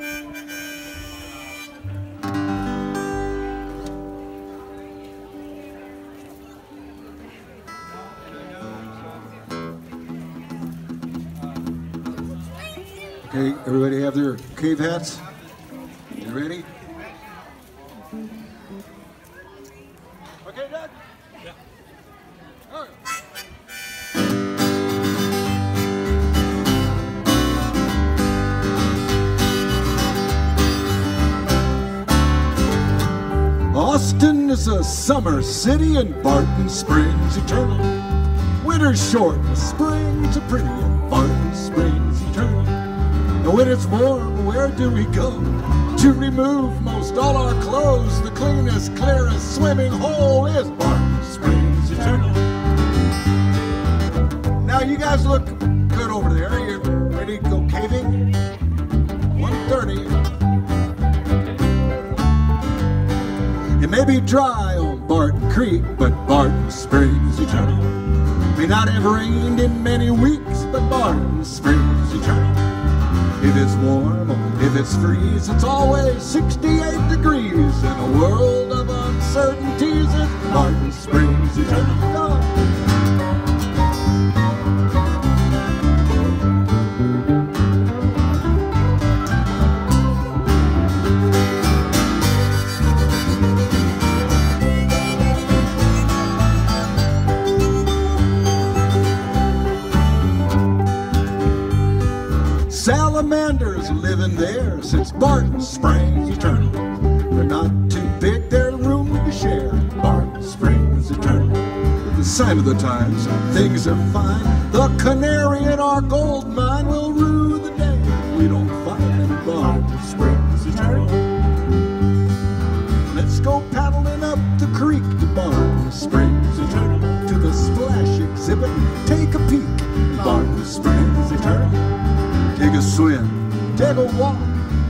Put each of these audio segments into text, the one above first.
Okay, everybody have their cave hats? You ready? Austin is a summer city and Barton Springs eternal. Winter's short, spring's a pretty and Barton Springs eternal. And when it's warm, where do we go? To remove most all our clothes, the cleanest, clearest swimming hole is Barton Springs eternal. Now you guys look good over there. You ready to go caving? It may be dry on Barton Creek, but Barton Springs eternal. May not have rained in many weeks, but Barton Springs eternal. If it's warm, if it's freeze, it's always 68 Salamanders living there since Barton Springs eternal. They're not too big, they're room to share. Barton Springs eternal. The sign of the times, things are fine. The canary in our gold mine will rue the day we don't find Barton Springs eternal. Let's go paddling up the creek to Barton Springs eternal. To the splash exhibit, take a peek. Barton Springs. A swim, take a walk,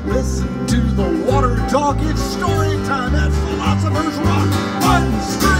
listen to the water talk. It's story time at Philosopher's Rock. Barton Springs.